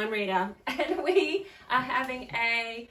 time reader. and we are having a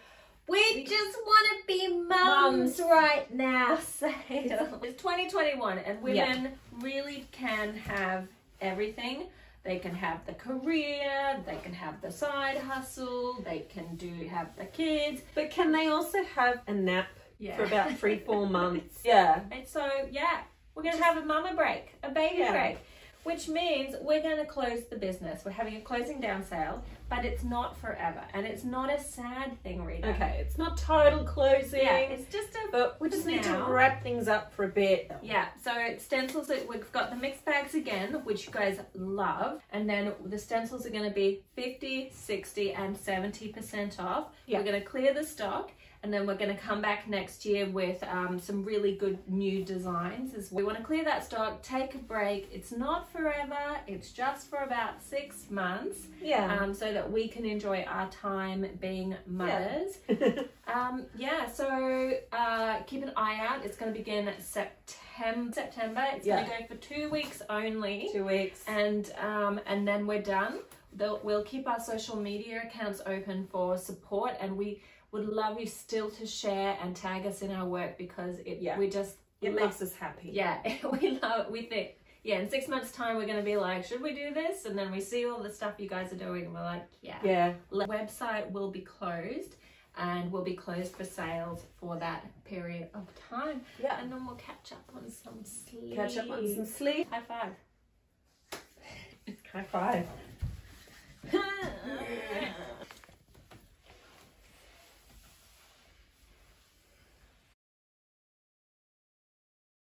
We just want to be mums, right now. Sale. It's 2021 and women really can have everything. They can have the career, they can have the side hustle, they can do have the kids. But can they also have a nap Yeah. for about three, four months? Yeah. And so, yeah, we're going to have a mama break, a baby Yeah. break, which means we're going to close the business. We're having a closing down sale, but it's not forever. And it's not a sad thing, Rita. Okay, it's not total closing. Yeah, it's just a but we just need now. to wrap things up for a bit. Yeah, so stencils, we've got the mixed bags again, which you guys love. And then the stencils are going to be 50, 60, and 70% off. Yeah. We're going to clear the stock. And then we're going to come back next year with um, some really good new designs. As we want to clear that stock, take a break. It's not forever. It's just for about six months, Yeah. um, so that we can enjoy our time being mothers. Um, yeah, so uh, keep an eye out. It's going to begin September. September. It's Yeah. going to go for two weeks only, Two weeks. and um, and then we're done. They'll, we'll keep our social media accounts open for support, and we would love you still to share and tag us in our work because it Yeah. we just It love- makes us happy. yeah we love we think yeah in six months time we're going to be like should we do this and then we see all the stuff you guys are doing and we're like yeah Yeah. the website will be closed and will be closed for sales for that period of time. Yeah. And then we'll catch up on some sleep. Catch up on some sleep. High five. High five.